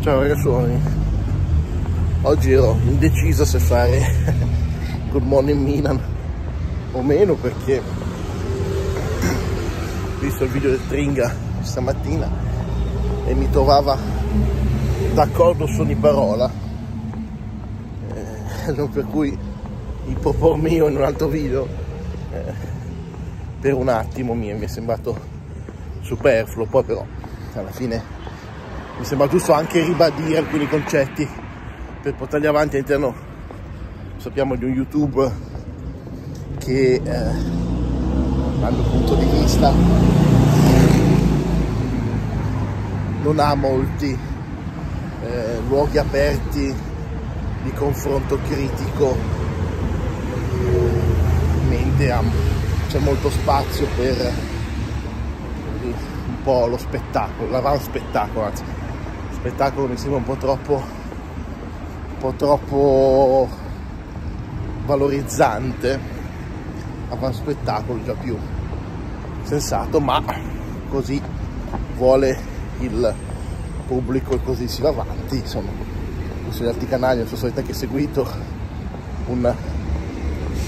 Ciao ragazzoni, oggi ero indeciso se fare Good Morning Milan o meno perché ho visto il video del Tringa stamattina e mi trovava d'accordo su ogni parola eh, per cui il propormi io in un altro video eh, per un attimo mi è, mi è sembrato superfluo poi però alla fine mi sembra giusto anche ribadire alcuni concetti per portarli avanti all'interno sappiamo di un youtube che eh, dal mio punto di vista non ha molti eh, luoghi aperti di confronto critico mentre c'è molto spazio per un po' lo spettacolo, l'avan spettacolo anzi spettacolo mi sembra un po' troppo un po' troppo valorizzante avan spettacolo già più sensato ma così vuole il pubblico e così si va avanti insomma. Sugli altri canali non so se anche seguito un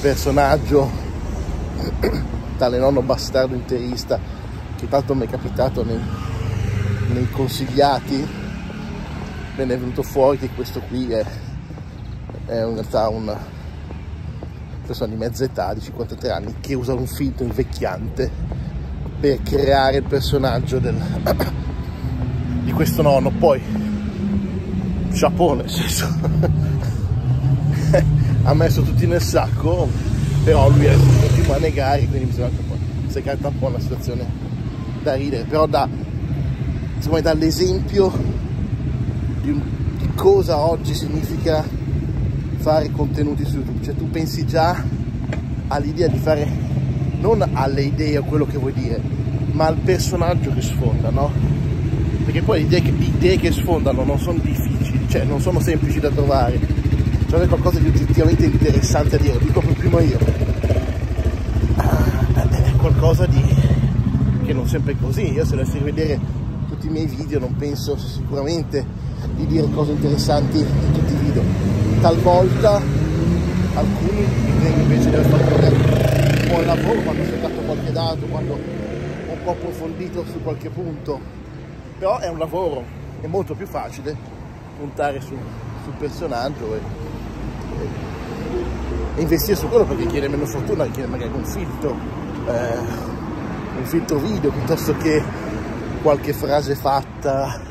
personaggio tale nonno bastardo interista che tanto mi è capitato nei, nei consigliati ne è venuto fuori che questo qui è, è in realtà una persona di mezza età, di 53 anni, che usa un filtro invecchiante per creare il personaggio del, di questo nonno. Poi, chapeau nel senso, ha messo tutti nel sacco, però lui è continua a negare, quindi mi sembra che poi si canta un po' una situazione da ridere, però da, dall'esempio di, di cosa oggi significa fare contenuti su YouTube, cioè tu pensi già all'idea di fare non alle idee o quello che vuoi dire, ma al personaggio che sfonda, no? Perché poi le idee idee che sfondano non sono difficili, cioè non sono semplici da trovare, cioè è qualcosa di oggettivamente interessante a dire, lo dico per primo io. Ah, è qualcosa di che non sempre è così, io se dovessi rivedere tutti i miei video non penso sicuramente di dire cose interessanti in tutti i video. Talvolta alcuni ritengo invece di aver fatto un buon lavoro quando ho cercato qualche dato, quando ho un po' approfondito su qualche punto. Però è un lavoro, è molto più facile puntare su, sul personaggio e, e, investire su quello perché chiede meno fortuna, chiede magari un filtro, eh, un filtro video piuttosto che qualche frase fatta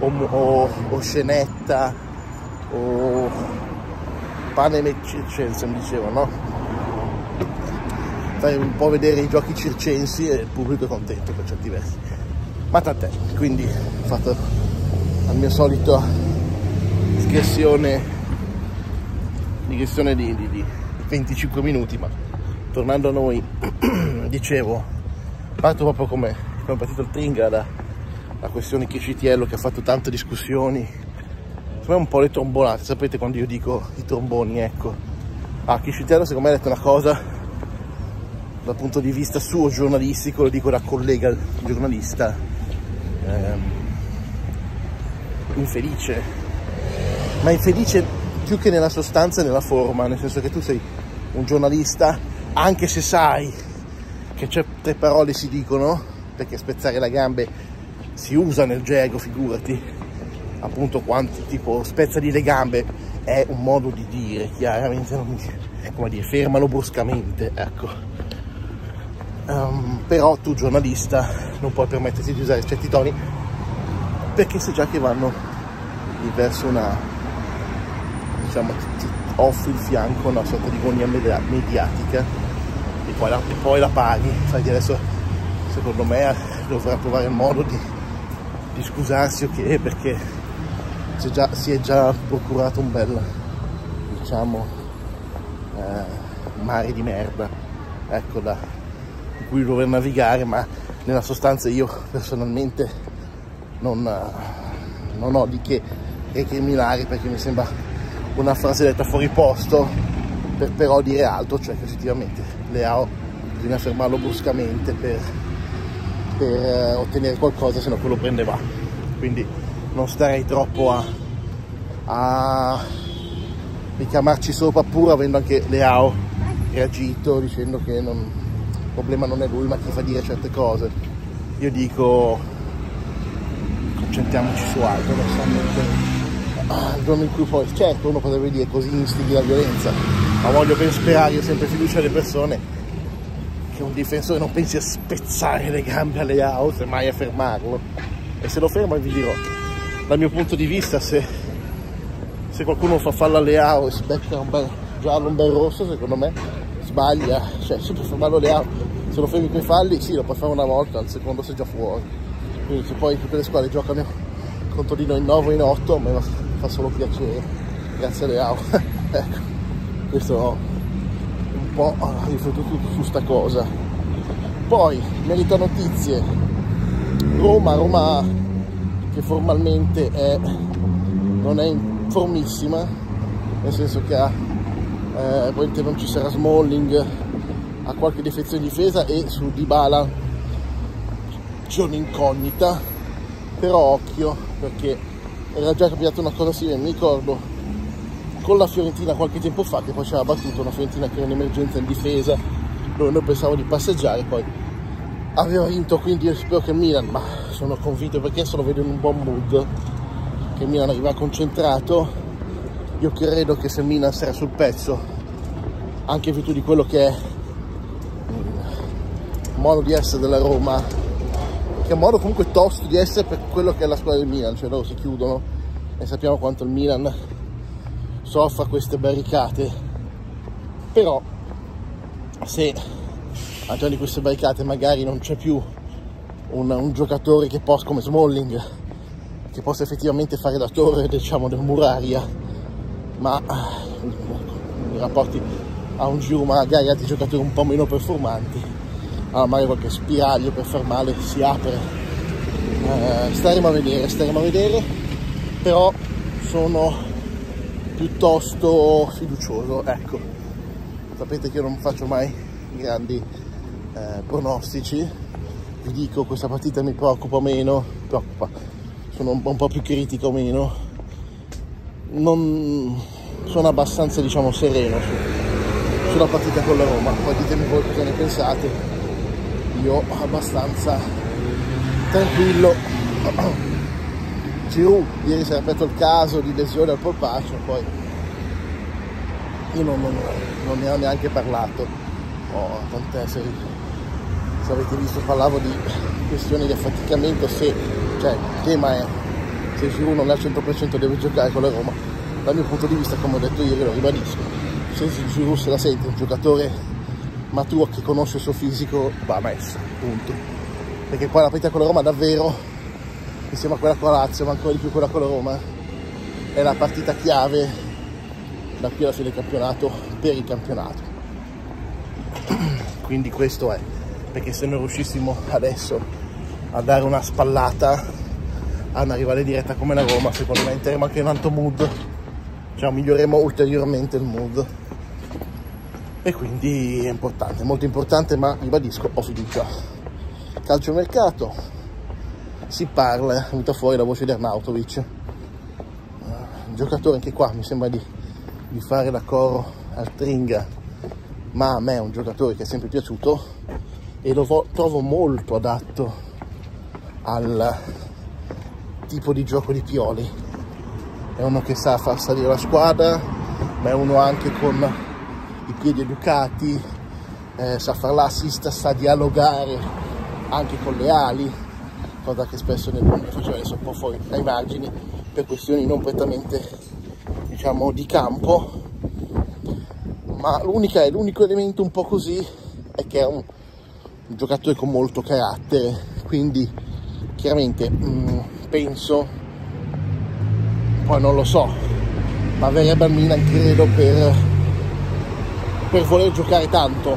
o, o, o scenetta o pane e circense mi dicevano no? fai un po' vedere i giochi circensi e il pubblico è contento per certi versi ma tant'è quindi ho fatto la mia solita digressione digressione di, di, di 25 minuti ma tornando a noi dicevo parto proprio come, come è partito il Tringa da la questione Chicitiello che ha fatto tante discussioni secondo me un po' le trombonate sapete quando io dico i tromboni ecco. Ah, Chicitiello secondo me ha detto una cosa dal punto di vista suo giornalistico lo dico da collega giornalista ehm, infelice. Ma infelice più che nella sostanza e nella forma nel senso che tu sei un giornalista anche se sai che certe parole si dicono perché spezzare la gambe si usa nel gergo, figurati, appunto quanti tipo spezzali le gambe è un modo di dire, chiaramente non mi, come dire, fermalo bruscamente, ecco. Um, però tu giornalista non puoi permetterti di usare certi toni perché sai già che vanno verso una diciamo ti, offri il fianco una sorta di gonia mediatica e poi la, e poi la paghi Infatti adesso secondo me dovrà trovare il modo di di scusarsi o che perché è, già, si è già procurato un bel diciamo eh, mare di merda. Ecco da in cui dover navigare ma nella sostanza io personalmente non, non ho di che recriminare perché mi sembra una frase detta fuori posto per però dire altro cioè che effettivamente Leao bisogna fermarlo bruscamente per per eh, ottenere qualcosa, se no quello prende va. Quindi non starei troppo a, a richiamarci sopra pur avendo anche Leao reagito dicendo che non, il problema non è lui ma chi fa dire certe cose io dico concentriamoci su altro onestamente il giorno in cui poi certo uno potrebbe dire così instighi la violenza ma voglio ben sperare io sempre fiducia alle persone un difensore non pensi a spezzare le gambe alle out mai a fermarlo. E se lo fermo vi dirò dal mio punto di vista se, se qualcuno fa fallo alle out e becca un bel giallo un bel rosso secondo me sbaglia. Cioè si può fermarlo alle out se lo fermi con i falli sì lo puoi fare una volta al secondo sei già fuori. Quindi se poi tutte le squadre giocano contro di noi in 9 in 8 a me fa solo piacere grazie a Leao ecco questo un po' riflettuto su sta cosa. Poi merita notizie. Roma Roma che formalmente è, non è in formissima nel senso che ha eh, probabilmente non ci sarà Smalling ha qualche defezione in difesa e su Dybala c'è un'incognita però occhio perché era già capitata una cosa simile mi ricordo con la Fiorentina qualche tempo fa che poi ci aveva battuto una Fiorentina che era un'emergenza in difesa. Dove noi pensavamo di passeggiare poi aveva vinto quindi io spero che il Milan ma sono convinto perché adesso lo vedo in un buon mood che il Milan arriva concentrato. Io credo che se il Milan sarà sul pezzo anche in virtù di quello che è il modo di essere della Roma che è un modo comunque tosto di essere per quello che è la squadra del Milan cioè loro si chiudono e sappiamo quanto il Milan soffra queste barricate però se all'interno di queste barricate magari non c'è più un, un, giocatore che possa come Smalling che possa effettivamente fare da torre diciamo del Muraria ma i rapporti a un giro magari altri giocatori un po' meno performanti allora magari qualche spiraglio per far male si apre. Eh, staremo a vedere staremo a vedere però sono piuttosto fiducioso ecco. Sapete che io non faccio mai grandi eh, pronostici. Vi dico questa partita mi preoccupa meno preoccupa. Sono un, un po' più critico meno. Non sono abbastanza diciamo sereno su, sulla partita con la Roma. Poi ditemi voi cosa ne pensate. Io abbastanza tranquillo Giroud ieri si era aperto il caso di lesione al polpaccio poi io non, non, non, ne ho neanche parlato. Oh, tant'è se, se, avete visto parlavo di questioni di affaticamento se cioè il tema è se Giroud non è al 100% deve giocare con la Roma dal mio punto di vista come ho detto ieri lo ribadisco se Giroud se la sente un giocatore maturo che conosce il suo fisico va messo punto. Perché poi la partita con la Roma davvero insieme a quella con la Lazio, ma ancora di più quella con la Roma, è la partita chiave da qui alla fine del campionato per il campionato. Quindi questo è, perché se noi riuscissimo adesso a dare una spallata a una rivale diretta come la Roma, secondo me entreremo anche in un altro mood, cioè miglioreremo ulteriormente il mood. E quindi è importante, molto importante, ma ribadisco, ho fiducia. Calcio mercato, si parla, è venuta fuori la voce di Arnautovic, un giocatore anche qua mi sembra di, di fare la coro al Tringa, ma a me è un giocatore che è sempre piaciuto e lo trovo molto adatto al tipo di gioco di Pioli. È uno che sa far salire la squadra, ma è uno anche con i piedi educati, eh, sa fare l'assist, sa dialogare anche con le ali, cosa che spesso nel mondo faceva adesso un po' fuori dai margini per questioni non prettamente diciamo di campo. Ma l'unica l'unico elemento un po' così è che è un, un giocatore con molto carattere. Quindi chiaramente mh, mm, penso poi non lo so ma verrebbe al Milan credo per per voler giocare tanto.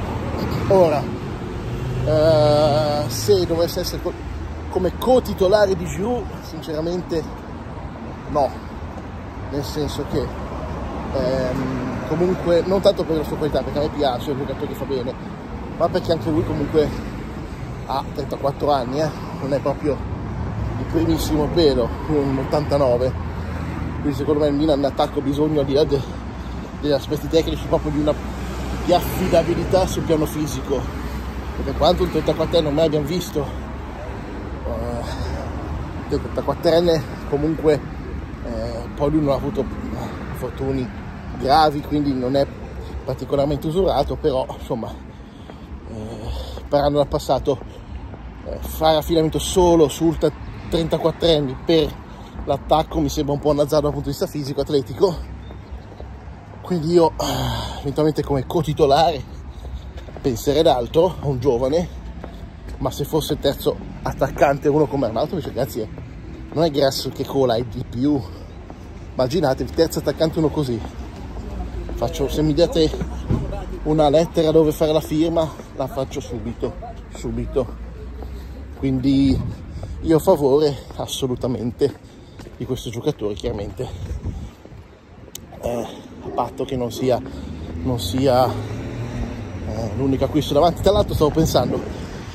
Ora eh, se dovesse essere come co-titolare di Giroud sinceramente no. Nel senso che ehm, comunque non tanto per la sua qualità perché a me piace, è un giocatore che fa bene ma perché anche lui comunque ha 34 anni eh? non è proprio il primissimo pelo, un 89, quindi secondo me il Milan in attacco ha bisogno di là de, degli aspetti tecnici proprio di una di affidabilità sul piano fisico, perché quanto un 34enne ormai abbiamo visto, 34enne comunque eh, poi lui non ha avuto infortuni gravi, quindi non è particolarmente usurato, però insomma, eh, imparando dal passato, eh, fare affidamento solo su 34 anni per l'attacco mi sembra un po' un azzardo dal punto di vista fisico, atletico. Quindi io, eh, eventualmente come co-titolare, penserei ad altro, a un giovane, ma se fosse il terzo attaccante uno come Arnauto, invece ragazzi, non è grasso che cola, è di più. Immaginate il terzo attaccante uno così, faccio se mi date una lettera dove fare la firma la faccio subito subito. Quindi io a favore assolutamente di questo giocatore chiaramente. Eh, a patto che non sia non sia eh, l'unico acquisto davanti. Tra l'altro stavo pensando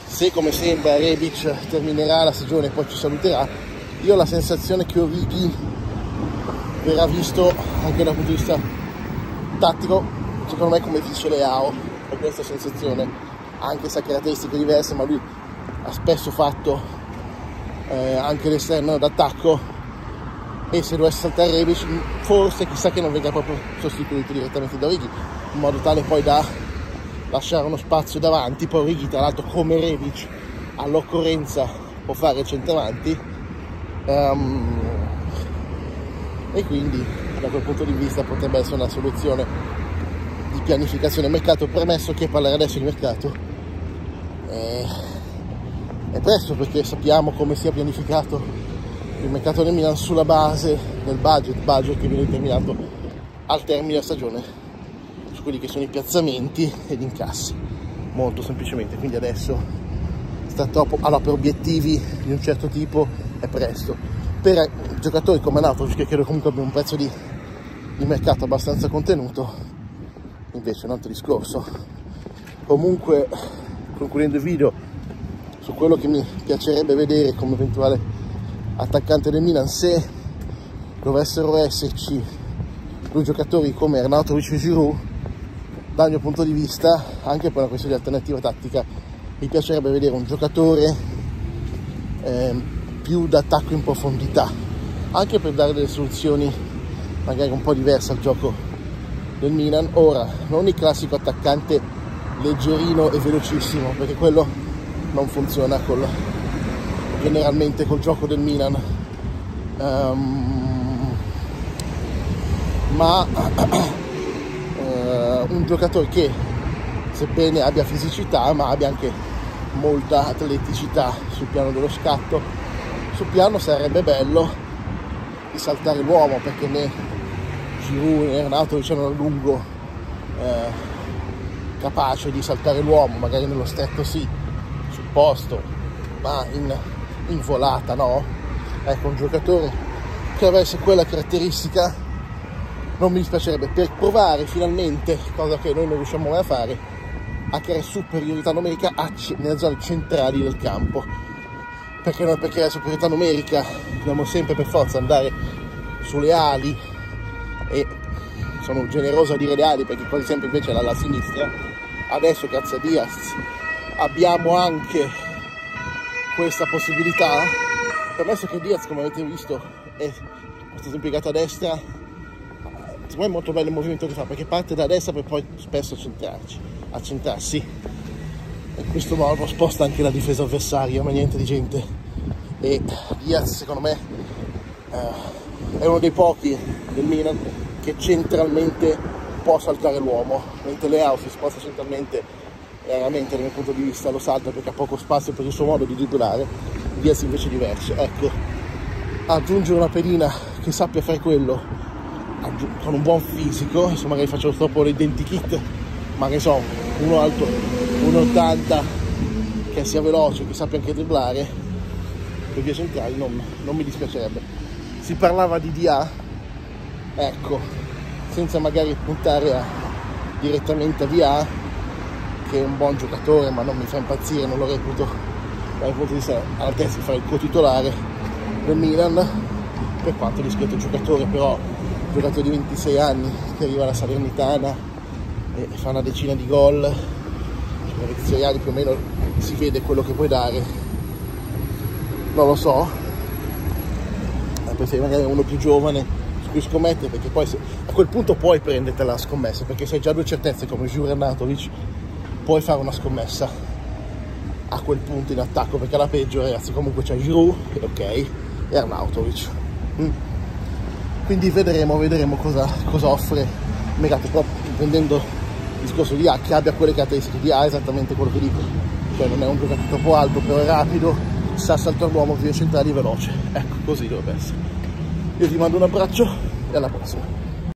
se come sembra Rebic terminerà la stagione e poi ci saluterà io la sensazione che Orighi verrà visto anche dal punto di vista tattico secondo me come dice Leao ho questa sensazione. Anche se ha caratteristiche diverse ma lui ha spesso fatto eh, anche l'esterno d'attacco. E se dovesse saltare Rebic forse chissà che non venga proprio sostituito direttamente da Orighi in modo tale poi da lasciare uno spazio davanti. Poi Orighi tra l'altro come Rebic all'occorrenza può fare il centravanti um, e quindi da quel punto di vista potrebbe essere una soluzione di pianificazione. Mercato, premesso che parlare adesso di mercato. È, è presto perché sappiamo come sia pianificato il mercato del Milan sulla base del budget, budget che viene determinato al termine della stagione su quelli che sono i piazzamenti e gli incassi, molto semplicemente, quindi adesso sta troppo, allora per obiettivi di un certo tipo è presto. Per giocatori come Nautovic che credo comunque abbia un prezzo di, di mercato abbastanza contenuto invece un altro discorso. Comunque concludendo il video su quello che mi piacerebbe vedere come eventuale attaccante del Milan se dovessero esserci due giocatori come Arnautovic e Giroud dal mio punto di vista anche per una questione di alternativa tattica mi piacerebbe vedere un giocatore eh, più d'attacco in profondità, anche per dare delle soluzioni magari un po' diverse al gioco del Milan. Ora, non il classico attaccante leggerino e velocissimo, perché quello non funziona col, generalmente col gioco del Milan. Um, ma uh, un giocatore che sebbene abbia fisicità ma abbia anche molta atleticità sul piano dello scatto sul piano sarebbe bello di saltare l'uomo perché né Giroud né Renato dicevano a lungo eh, capace di saltare l'uomo magari nello stretto sì sul posto ma in, in volata no. Ecco un giocatore che avesse quella caratteristica non mi dispiacerebbe. Per provare finalmente cosa che noi non riusciamo mai a fare a creare superiorità numerica nelle zone centrali del campo perché, perché la superiorità numerica dobbiamo sempre per forza andare sulle ali e sono generoso a dire le ali perché quasi sempre invece è alla sinistra. Adesso grazie a Diaz abbiamo anche questa possibilità. Permesso che Diaz come avete visto è stato impiegato a destra. Secondo me è molto bello il movimento che fa perché parte da destra per poi spesso centrarci, a centrarsi in questo modo sposta anche la difesa avversaria ma niente di gente. E Diaz secondo me eh, è uno dei pochi del Milan che centralmente può saltare l'uomo mentre Leao si sposta centralmente raramente dal mio punto di vista lo salta perché ha poco spazio per il suo modo di dribblare. Diaz invece è diverso. Ecco aggiungere una pedina che sappia fare quello con un buon fisico adesso magari faccio troppo l'identikit ma che so uno alto 1,80 che sia veloce, che sappia anche dribblare, per via centrali non, non mi dispiacerebbe. Si parlava di DA, ecco, senza magari puntare a, direttamente a DA, che è un buon giocatore ma non mi fa impazzire, non lo reputo dal punto di vista all'altezza di fare il co-titolare, del Milan, per quanto discreto giocatore, però giocatore di 26 anni che arriva alla Salernitana e fa una decina di gol, 26 anni più o meno si vede quello che puoi dare, non lo so, preferire magari uno più giovane su cui scommettere perché poi se, a quel punto puoi prendertela la scommessa perché se hai già due certezze come Jure Natovic puoi fare una scommessa a quel punto in attacco perché alla peggio ragazzi comunque c'è Giroud ok e Arnautovic. Mm. quindi vedremo vedremo cosa, cosa offre Mercato proprio prendendo discorso di che abbia quelle caratteristiche di A esattamente quello che dico. Cioè non è un giocatore troppo alto però è rapido sa saltare l'uomo via centrali veloce. Ecco così dovrebbe essere. Io ti mando un abbraccio e alla prossima